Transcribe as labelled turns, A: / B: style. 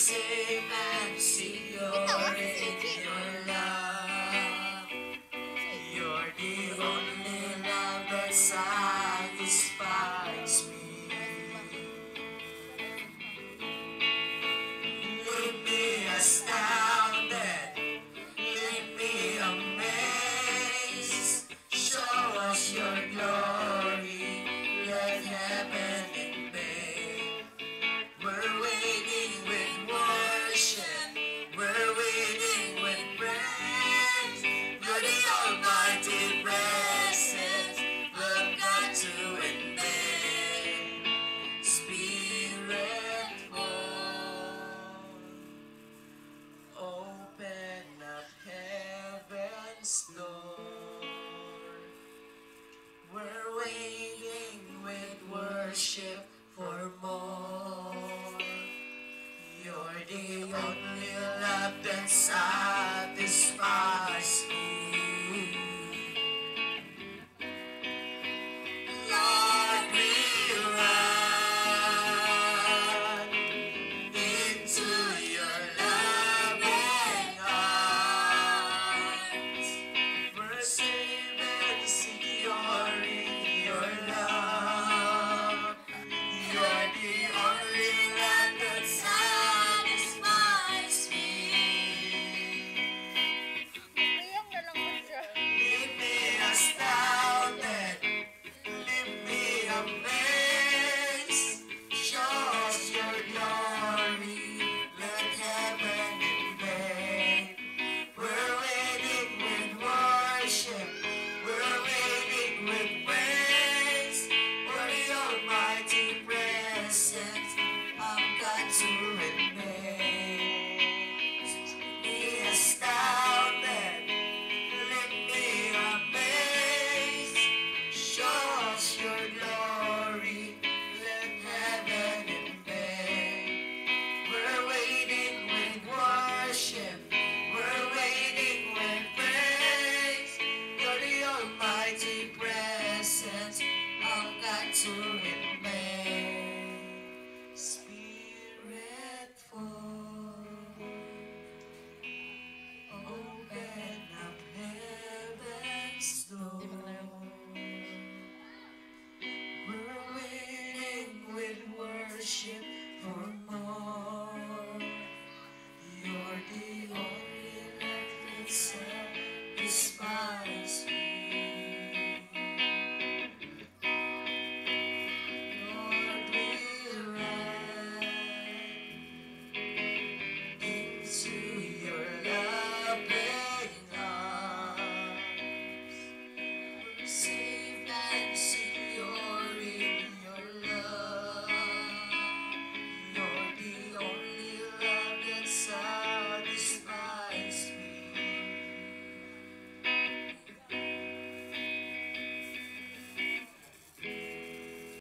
A: Safe and secure in your love You're the only love that satisfies me. Leave me astounded. Leave me amazed. Show us your glory. Let heaven the only love that satisfies me.